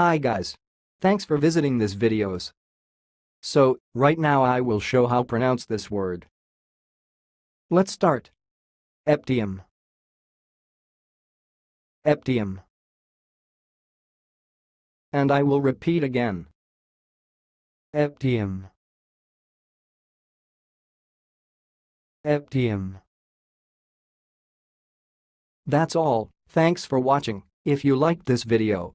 Hi guys. Thanks for visiting this videos. So, right now I will show how pronounce this word. Let's start. Eptiome. Eptiome. And I will repeat again. Eptiome. Eptiome. That's all, thanks for watching. If you liked this video,